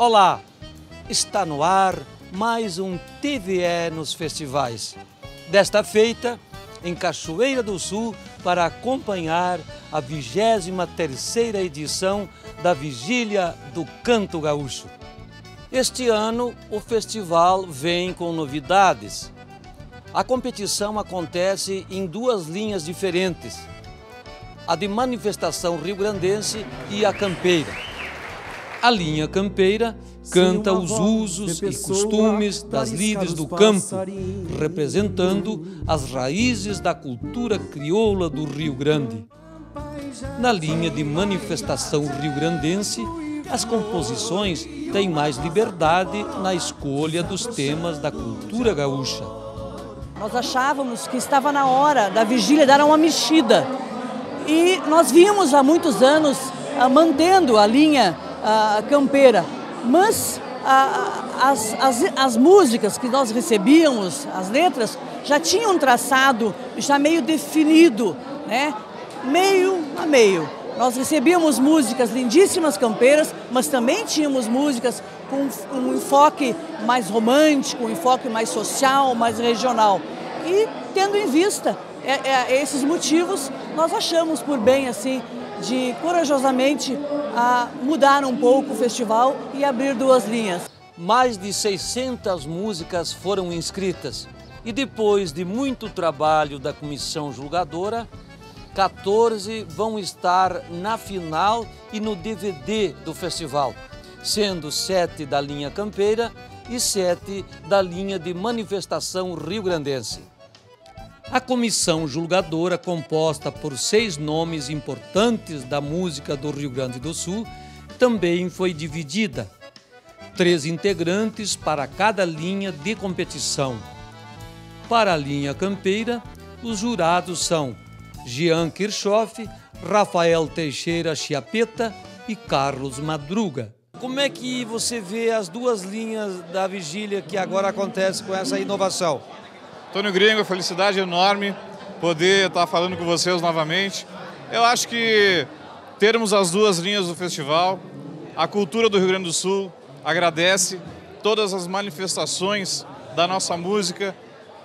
Olá, está no ar mais um TVE nos festivais. Desta feita, em Cachoeira do Sul, para acompanhar a 23ª edição da Vigília do Canto Gaúcho. Este ano, o festival vem com novidades. A competição acontece em duas linhas diferentes, a de manifestação rio-grandense e a campeira. A linha campeira canta os usos e costumes das lides do campo, representando as raízes da cultura crioula do Rio Grande. Na linha de manifestação rio-grandense, as composições têm mais liberdade na escolha dos temas da cultura gaúcha. Nós achávamos que estava na hora da vigília dar uma mexida. E nós vimos há muitos anos ah, mantendo a linha ah, campeira, mas ah, as, as, as músicas que nós recebíamos, as letras, já tinham um traçado já meio definido, né? meio a meio. Nós recebíamos músicas lindíssimas campeiras, mas também tínhamos músicas com um enfoque mais romântico, um enfoque mais social, mais regional. E tendo em vista é, é, esses motivos, nós achamos por bem assim de corajosamente a mudar um pouco o festival e abrir duas linhas. Mais de 600 músicas foram inscritas e depois de muito trabalho da comissão julgadora, 14 vão estar na final e no DVD do festival, sendo sete da linha campeira e sete da linha de manifestação rio-grandense. A comissão julgadora, composta por seis nomes importantes da música do Rio Grande do Sul, também foi dividida. Três integrantes para cada linha de competição. Para a linha campeira, os jurados são Jean Kirchhoff, Rafael Teixeira Chiapeta e Carlos Madruga. Como é que você vê as duas linhas da vigília que agora acontece com essa inovação? Antônio Gringo, felicidade enorme poder estar falando com vocês novamente. Eu acho que termos as duas linhas do festival, a cultura do Rio Grande do Sul agradece todas as manifestações da nossa música,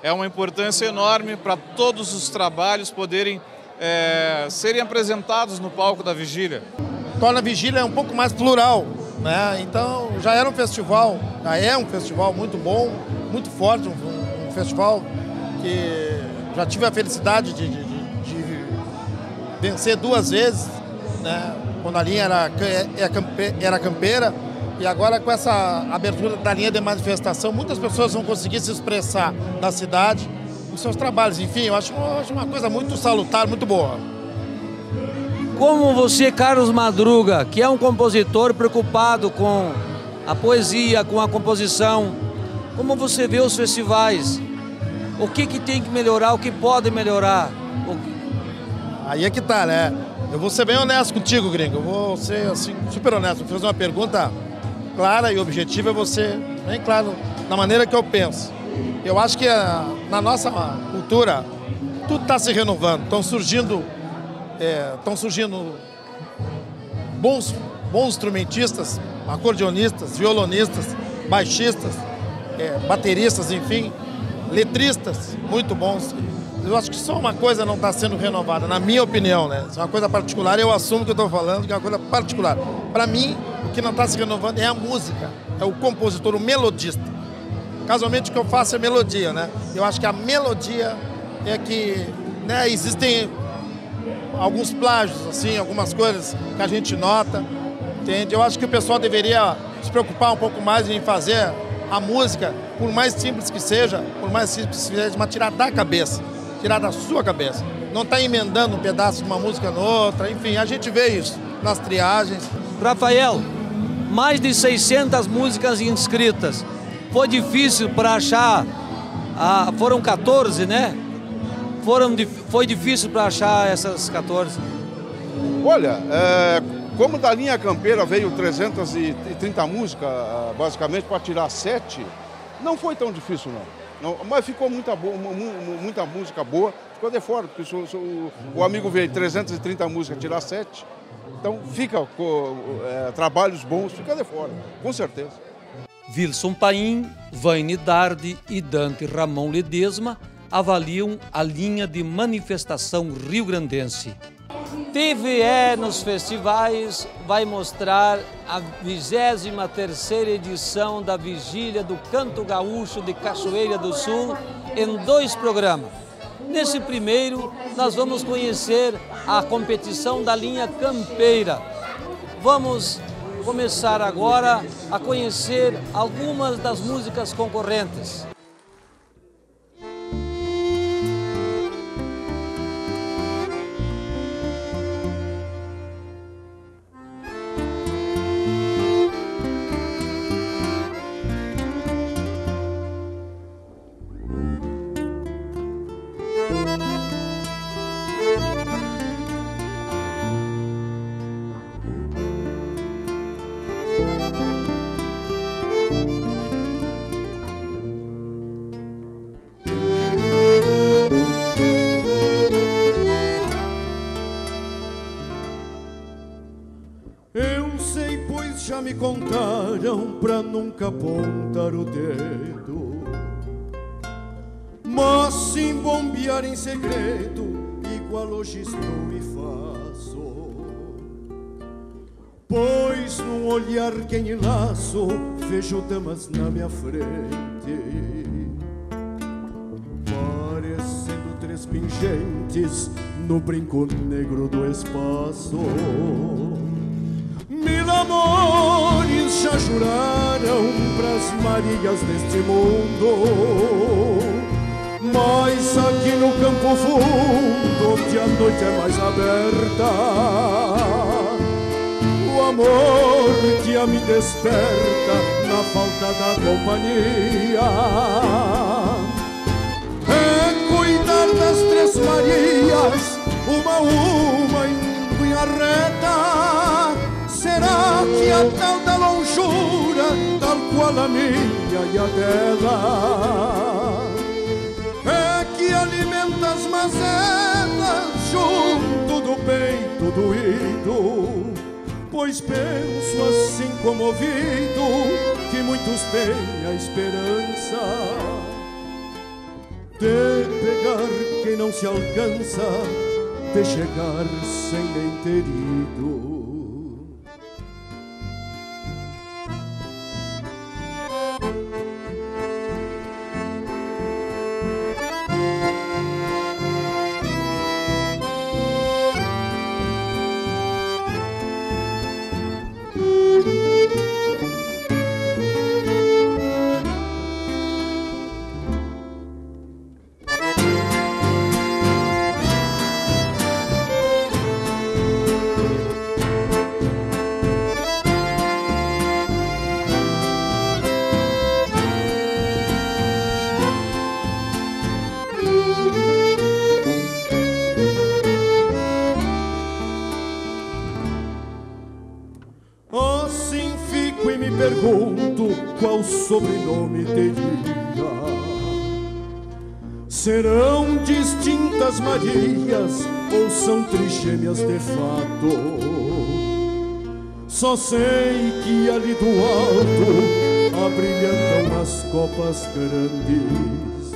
é uma importância enorme para todos os trabalhos poderem é, serem apresentados no palco da vigília. Torna a vigília um pouco mais plural, né? Então já era um festival, já é um festival muito bom, muito forte, um festival que já tive a felicidade de, de, de vencer duas vezes, né? Quando a linha era, é, era campeira e agora com essa abertura da linha de manifestação, muitas pessoas vão conseguir se expressar na cidade com seus trabalhos. Enfim, eu acho, eu acho uma coisa muito salutar, muito boa. Como você, Carlos Madruga, que é um compositor preocupado com a poesia, com a composição, como você vê os festivais? O que, que tem que melhorar, o que pode melhorar? Aí é que tá, né? Eu vou ser bem honesto contigo, gringo. Eu vou ser assim, super honesto. Vou fazer uma pergunta clara e objetiva, você bem claro na maneira que eu penso. Eu acho que a, na nossa cultura tudo está se renovando, estão surgindo, estão é, surgindo bons, bons instrumentistas, acordeonistas, violonistas, baixistas, é, bateristas, enfim, letristas muito bons. Eu acho que só uma coisa não está sendo renovada, na minha opinião, né? Isso é uma coisa particular, eu assumo que eu estou falando que é uma coisa particular. Para mim, o que não está se renovando é a música, é o compositor, o melodista. Casualmente o que eu faço é melodia, né? Eu acho que a melodia é que né, existem alguns plágios, assim, algumas coisas que a gente nota, entende? Eu acho que o pessoal deveria se preocupar um pouco mais em fazer a música, por mais simples que seja, por mais simples que seja, mas tirar da cabeça, tirar da sua cabeça. Não está emendando um pedaço de uma música na outra, enfim, a gente vê isso nas triagens. Rafael, mais de 600 músicas inscritas. Foi difícil para achar, ah, foram 14, né? Foram, foi difícil para achar essas 14? Olha, é, como da linha campeira veio 330 músicas, basicamente, para tirar sete, não foi tão difícil não. não mas ficou muita, boa, muita música boa, ficou de fora, porque o, o amigo veio 330 músicas, tirar sete, Então fica com é, trabalhos bons, fica de fora, com certeza. Wilson Paim, Vaine Dardi e Dante Ramon Ledesma avaliam a linha de manifestação rio-grandense. TVE nos festivais vai mostrar a 23ª edição da Vigília do Canto Gaúcho de Cachoeira do Sul em dois programas. Nesse primeiro, nós vamos conhecer a competição da linha campeira. Vamos começar agora a conhecer algumas das músicas concorrentes. Nunca apontar o dedo, mas sim bombear em segredo, igual hoje estou e faço. Pois num olhar que enlaço, vejo damas na minha frente, parecendo três pingentes no brinco negro do espaço. Mil amores já juraram pras Marias deste mundo. Mas aqui no campo fundo, onde a noite é mais aberta O amor que a me desperta na falta da companhia. É cuidar das três Marias, uma a uma em cunha reta Será que a tal da longura, tal qual a minha e a dela, é que alimenta as mazelas junto do peito doído? Pois penso assim comovido que muitos têm a esperança de pegar quem não se alcança, de chegar sem nem ter ido. Sobrenome teria. Serão distintas Marias ou são trigêmeas de fato? Só sei que ali do alto abrilhantam as copas grandes.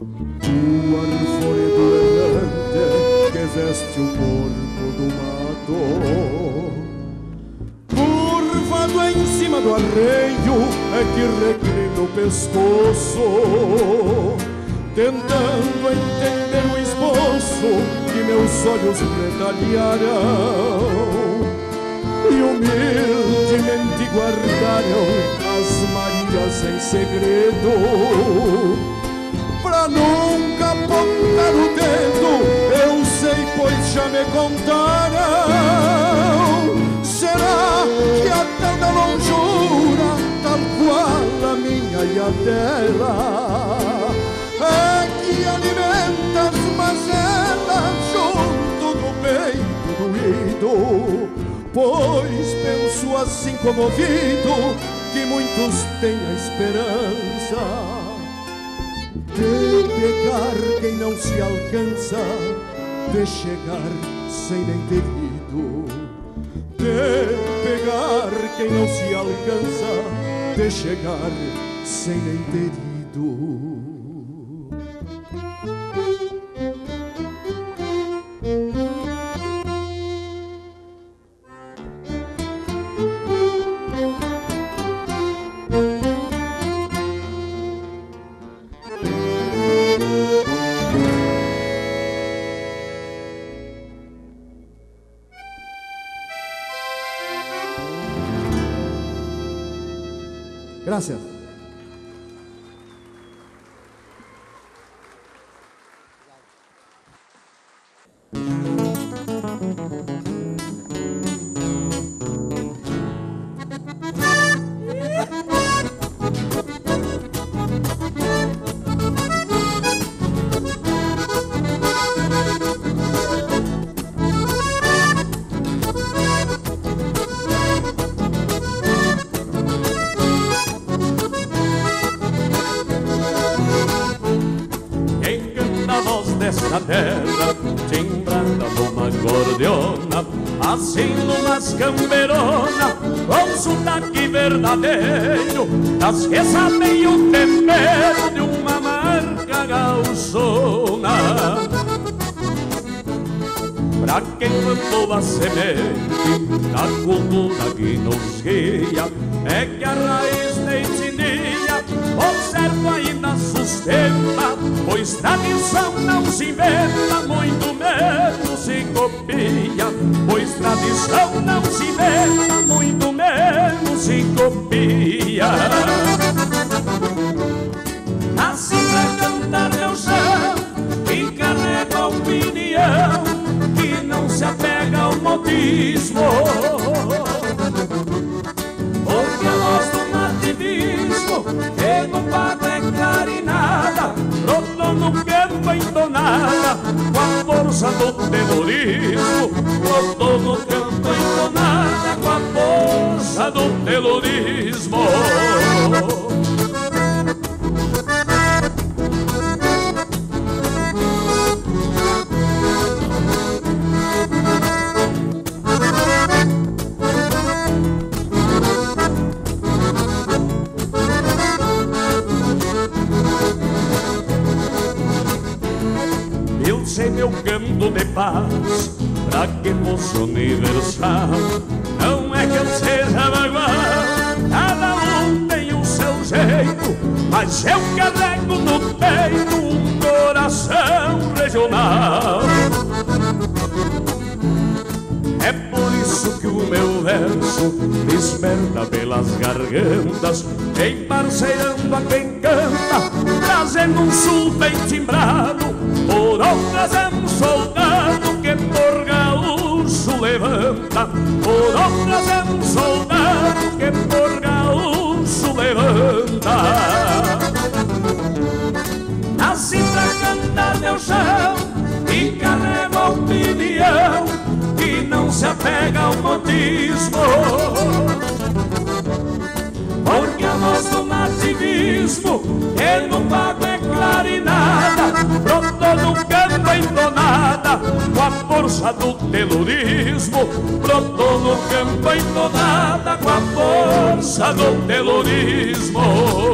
O arvoredo errante que veste o corpo do mato em cima do arreio é que reclina o pescoço, tentando entender o esboço que meus olhos retalharam e humildemente guardaram as Marias em segredo. Pra nunca apontar o dedo, eu sei, pois já me contaram será que a tal da longura, tal qual a minha e a dela, é que alimenta as mazelas junto do peito doído? Pois penso assim comovido que muitos têm a esperança de pegar quem não se alcança, de chegar sem nem ter. Que pegar quem não se alcança de chegar sem nem ter ido. Gracias. Verdadeiro Das que sabem o tempero de uma marca gauchona Pra quem plantou a semente da cultura que nos guia É que a raiz da etnia observa ainda sustenta Pois tradição não se inventa, muito menos se copia. Pois tradição não se inventa, muito menos se copia. Nasci pra cantar meu chão E carrega opinião Que não se apega ao modismo Com a força do terrorismo no campo entonada Com a força do terrorismo canto de paz Pra que fosse universal. Não é que eu seja bagual Cada um tem o seu jeito Mas eu carrego no peito Um coração regional. É por isso que o meu verso desperta pelas gargantas, emparceirando a quem canta, trazendo um sul bem timbrado, por ondas é um soldado que por gaúcho levanta, por ondas é um soldado que por gaúcho levanta. Nasci pra cantar meu chão e carrego opinião que não se apega ao modismo Porque a voz do nativismo que no pago é clarinada Brotou no campo entonada com a força do telurismo Brotou no campo entonada com a força do telurismo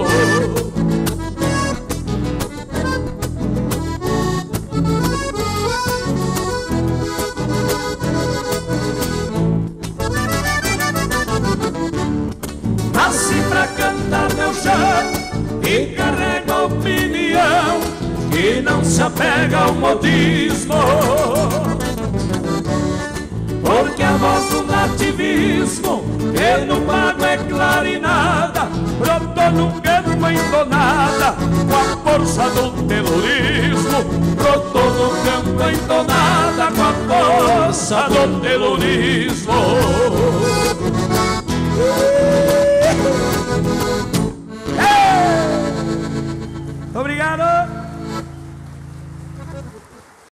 se apega ao modismo. Porque a voz do nativismo, que no pago é clarinada, brotou num campo entonada, com a força do terrorismo, brotou no campo entonada, com a força do terrorismo.